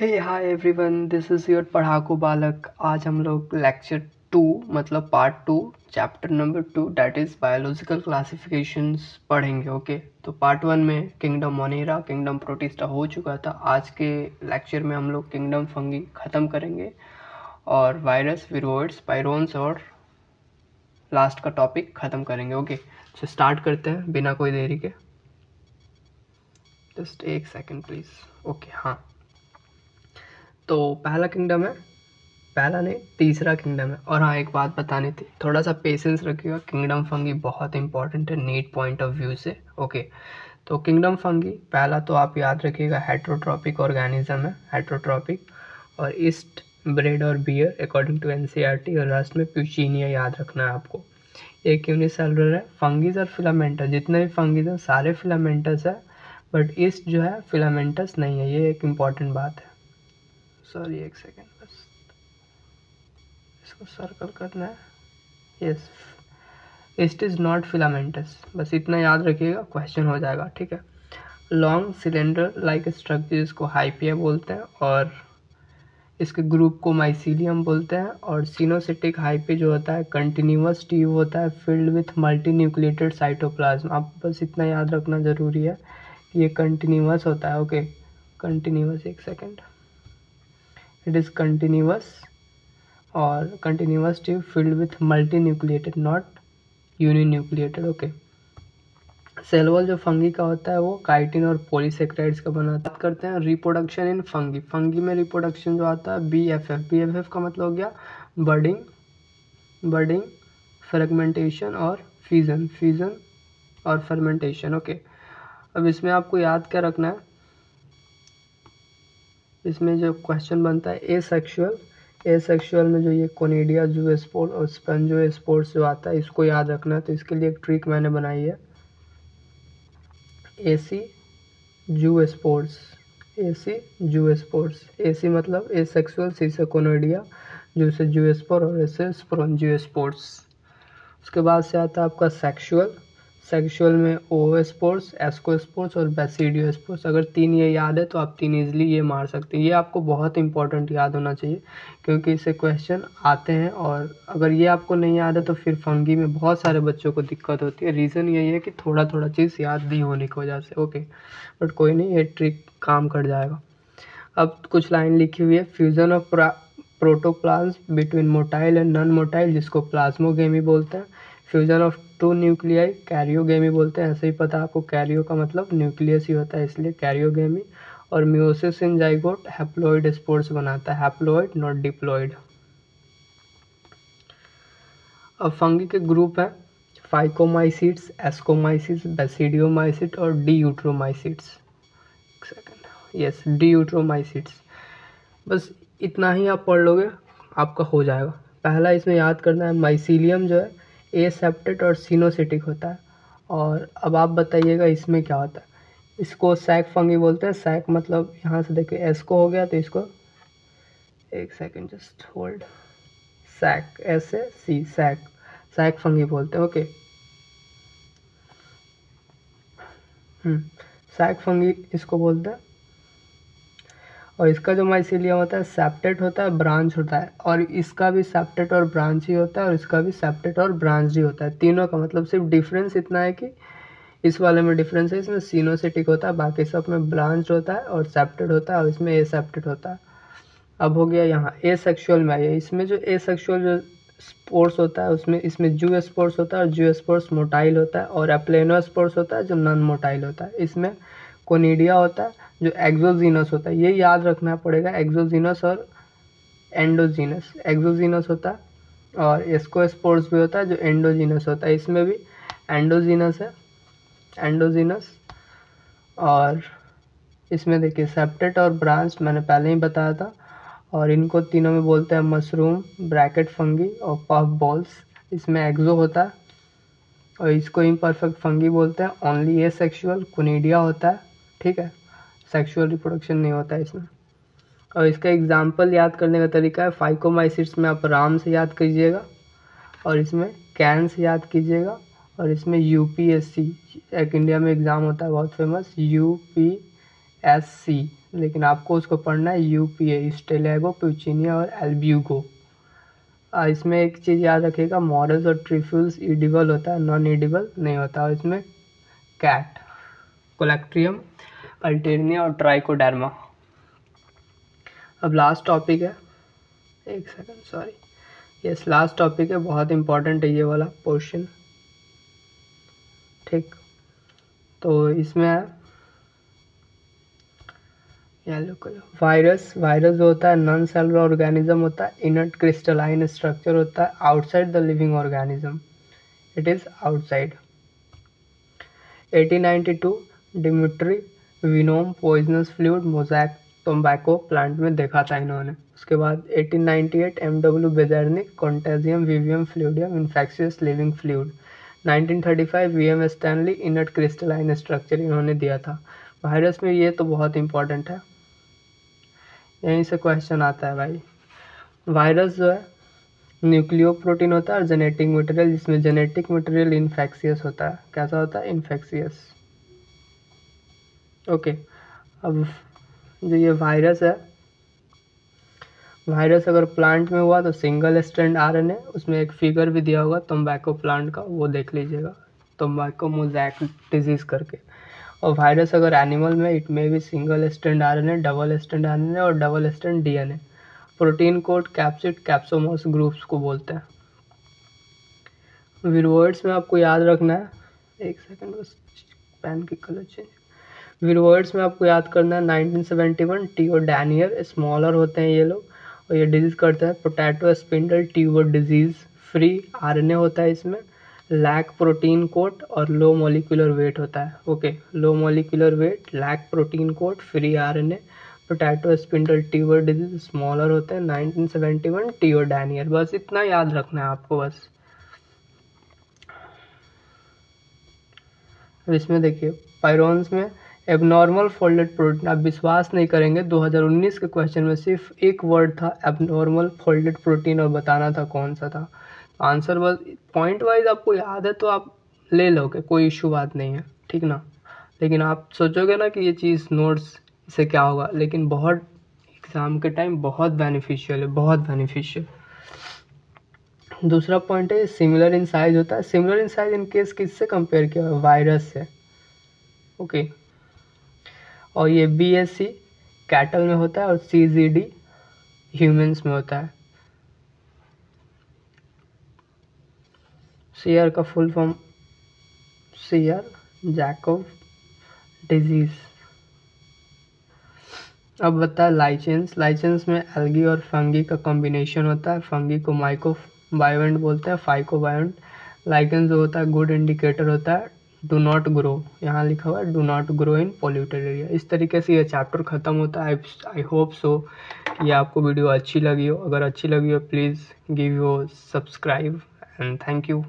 Hey hi everyone this is your पढ़ाकू बालक आज हम लोग लेक्चर टू मतलब part two chapter number two that is biological classifications पढ़ेंगे ओके तो पार्ट वन में किंगडम मोनेरा किंगडम प्रोटिस्टा हो चुका था। आज के लेक्चर में हम लोग किंगडम फंगी ख़त्म करेंगे और वायरस विरोइड्स पायरोन्स और लास्ट का टॉपिक ख़त्म करेंगे ओके तो स्टार्ट करते हैं बिना कोई देरी के। जस्ट एक सेकेंड प्लीज़ ओके हाँ। तो पहला किंगडम है, पहला नहीं, तीसरा किंगडम है। और हाँ एक बात बतानी थी थोड़ा सा पेशेंस रखिएगा किंगडम फंगी बहुत इंपॉर्टेंट है नीट पॉइंट ऑफ़ व्यू से ओके तो किंगडम फंगी पहला तो आप याद रखिएगा हेट्रोट्रॉपिक ऑर्गेनिज्म है हेट्रोट्रॉपिक और ईस्ट ब्रेड और बियर अकॉर्डिंग टू एन और रस्ट में प्यूचीनिया याद रखना है आपको। एक यूनिसेलुलर है? फंगीज और फिलामेंटस जितने भी फंगीज हैं, सारे फिलामेंटस है बट ईस्ट जो है फिलामेंटस नहीं है, ये एक इंपॉर्टेंट बात है। सॉरी, एक सेकेंड बस। इसको सर्कल करना है। Yes yeast is not filamentous बस इतना याद रखिएगा क्वेश्चन हो जाएगा, ठीक है? लॉन्ग सिलेंडर लाइक स्ट्रक्चर इसको हाइपिया बोलते हैं और इसके ग्रुप को माइसीलियम बोलते हैं और सीनोसिटिक हाइपे जो होता है कंटिन्यूस ट्यूब होता है filled with multi nucleated cytoplasm आप बस इतना याद रखना ज़रूरी है कि ये कंटिन्यूस होता है ओके कंटिन्यूस एक सेकेंड इट इज़ कंटिन्यूस और continuous tube filled with multinucleated not uni uninucleated okay cell wall जो फंगी का होता है वो काइटिन और पोलीसेक्राइड्स का बनाता है बात करते हैं। रिप्रोडक्शन इन फंगी फंगी में रिप्रोडक्शन जो आता है B F F B F F का मतलब हो गया बर्डिंग बर्डिंग फ्रेगमेंटेशन और फ्यूज़न फ्यूज़न और फर्मेंटेशन ओके अब इसमें आपको याद क्या रखना है? इसमें जो क्वेश्चन बनता है ए सेक्शुअल ए सेक्शुअल में जो ये कोनेडिया जो स्पोर्ट और स्पंजो स्पोर्ट्स जो आता है, इसको याद रखना। है तो इसके लिए एक ट्रिक मैंने बनाई है। ए सी जू स्पोर्ट्स ए सी जू स्पोर्ट्स ए सी मतलब ए सेक्सुअल सी से कोनोडिया जू से जू स्पोर और ऐसे स्पोरन जू स्पोर्ट्स उसके बाद से आता है आपका सेक्सुअल सेक्सुअल में ओ स्पोर्ट्स एस्को स्पोर्ट्स और बेसिडियो स्पोर्ट्स अगर तीन ये याद है तो आप तीन इजली ये मार सकते हैं। ये आपको बहुत इंपॉर्टेंट याद होना चाहिए, क्योंकि इससे क्वेश्चन आते हैं और अगर ये आपको नहीं याद है तो फिर फंगी में बहुत सारे बच्चों को दिक्कत होती है। रीज़न यही है कि थोड़ा थोड़ा चीज़ याद नहीं होने की वजह से ओके बट कोई नहीं, ये ट्रिक काम कर जाएगा। अब कुछ लाइन लिखी हुई है fusion of protoplasm between motile and non motile जिसको प्लाज्मोगेमी बोलते हैं। Fusion of two nuclei karyogamy बोलते हैं, ऐसे ही पता आपको, कैरियो का मतलब न्यूक्लियस ही होता है, इसलिए कैरियोगेमी। और meiosis in zygote haploid spores बनाता है, हैप्लोइड, नॉट डिप्लॉइड। अब फंगी के ग्रुप है, फाइकोमाइसिट्स एस्कोमाइसिस बेसिडियोमाइसिट और डी यूट्रोमाइसिट्स सेकेंड यस डी यूट्रोमाइसिट्स बस इतना ही आप पढ़ लोगे, आपका हो जाएगा। पहला इसमें याद करना है माइसीलियम जो है एसेप्टेट और सीनोसिटिक होता है। और अब आप बताइएगा इसमें क्या होता है। इसको सैक फंगी बोलते हैं। सैक मतलब यहाँ से देखिए एस को हो गया तो इसको एक second just hold sac S A C sac sac fungi बोलते हैं ओके सैक फंगी इसको बोलते हैं। और इसका जो माइसीलियम होता है सेप्टेट होता है ब्रांच होता है। और इसका भी सेप्टेट और ब्रांच ही होता है और इसका भी सेप्टेट और ब्रांच ही होता है। तीनों का मतलब सिर्फ़ डिफरेंस इतना है कि इस वाले में डिफरेंस है, इसमें सीनोसिटिक होता है, बाकी सब में ब्रांच होता है और सेप्टेड होता है और इसमें ए सेप्टेड होता है। अब हो गया यहाँ ए सेक्शुअल में आइए इसमें जो ए सेक्शुअल जो स्पोर्ट्स होता है, उसमें, इसमें जू स्पोर्ट्स होता है और जू स्पोर्ट्स मोटाइल होता है और एप्लेनो स्पोर्ट्स होता है, जो नॉन मोटाइल होता है। इसमें कोनिडिया होता है, जो एक्जोजीनस होता है, ये याद रखना पड़ेगा एक्जोजीनस और एंडोजीनस। एक्जोजीनस होता है और इसको स्पोर्ट्स भी होता है, जो एंडोजीनस होता है। इसमें भी एंडोजीनस है, एंडोजीनस और इसमें देखिए, सेप्टेट और ब्रांच मैंने पहले ही बताया था और इनको तीनों में बोलते हैं मशरूम, ब्रैकेट फंगी और पफ बॉल्स। इसमें एक्जो होता है और इसको इम्परफेक्ट फंगी बोलते हैं, ओनली ए सेक्शुअल कुनीडिया होता है। ठीक है? सेक्सुअल रिप्रोडक्शन नहीं होता है इसमें। और इसका एग्ज़ाम्पल याद करने का तरीका है फाइकोमाइसिट्स में आप राम से याद कीजिएगा, और इसमें कैन से याद कीजिएगा, और इसमें यू पी एस सी एक इंडिया में एग्ज़ाम होता है, बहुत famous U P S C लेकिन आपको उसको पढ़ना है यू पी ए स्टेलेगो प्यूचिनिया और एल्ब्यूगो इसमें एक चीज़ याद रखिएगा मॉरल्स और ट्रिफ्यूल्स ईडिबल होता है नॉन ईडिबल नहीं होता, और इसमें कैट कोलेक्ट्रियम अल्टेरिनिया और ट्राइकोडर्मा। अब लास्ट टॉपिक है। एक second sorry yes last topic है, बहुत इंपॉर्टेंट है ये वाला पोर्शन ठीक। तो इसमें येलो कलर वायरस वायरस जो होता है नॉन सेलुलर ऑर्गेनिज्म होता है इनट क्रिस्टलाइन स्ट्रक्चर होता है outside the living organism it is outside 1892 Dmitri venom poisonous fluid mosaic tobacco plant में देखा था इन्होंने। उसके बाद 1898 M W Beijerinck contagium vivum fluidum infectious living fluid 1935 V M Stanley इनट crystalline structure इन्होंने दिया था। वायरस में ये तो बहुत इंपॉर्टेंट है। यहीं से क्वेश्चन आता है भाई। वायरस जो है न्यूक्लियो प्रोटीन होता है और जेनेटिक मटेरियल, जिसमें जेनेटिक मटेरियल इन्फेक्शियस होता है। कैसा होता है? इन्फेक्सियस ओके अब जो ये वायरस है वायरस अगर प्लांट में हुआ तो single stand R N A उसमें एक फिगर भी दिया होगा तम्बैको प्लांट का, वो देख लीजिएगा तम्बैको मोजैक डिज़ीज़ करके। और वायरस अगर एनिमल में इट में भी single stand R N A double stand N A और double stand D N A protein code capsid capsomeres groups को बोलते हैं। विरवर्ड्स में आपको याद रखना है। एक सेकंड बस पेन की कलर चेंज विरवर्ड्स में आपको याद करना है 1971 टीओ डैनियर स्मॉलर होते हैं ये लोग, और ये डिज़ीज़ करते हैं potato spindle tuber disease free RNA होता है इसमें लैक प्रोटीन कोट और लो मोलिकुलर वेट होता है okay low molecular weight lack protein coat free RNA potato spindle tuber disease smaller होते हैं 1971 टीओ डैनियर बस इतना याद रखना है आपको बस। इसमें देखिए पायरोन्स में एबनॉर्मल फोल्डेड प्रोटीन आप विश्वास नहीं करेंगे 2019 के क्वेश्चन में सिर्फ़ एक वर्ड था एबनॉर्मल फोल्डेड प्रोटीन और बताना था कौन सा था। आंसर बस पॉइंट वाइज आपको याद है तो आप ले लोगे, कोई इशू बात नहीं है, ठीक ना? लेकिन आप सोचोगे ना कि ये चीज़ नोट्स से क्या होगा, लेकिन बहुत एग्ज़ाम के टाइम बहुत बेनिफिशियल है, बहुत बेनिफिशियल दूसरा पॉइंट है सिमिलर इन साइज़ होता है। Similar in size in case किससे कंपेयर किया? वायरस से। Okay okay. और ये बी एस सी कैटल में होता है और सी जी डी ह्यूमन्स में होता है। सीआर का full form CR Jakob disease अब बता है लाइचेंस लाइचेंस में एल्गी और फंगी का कॉम्बिनेशन होता है। फंगी को माइको बायोवेंट बोलते हैं फाइको बायोवेंट लाइकेंस जो होता है गुड इंडिकेटर होता है। डू नॉट ग्रो यहाँ लिखा हुआ है do not grow in polluted area इस तरीके से ये चैप्टर ख़त्म होता है। आई होप सो कि आपको वीडियो अच्छी लगी हो। अगर अच्छी लगी हो please give you subscribe and thank you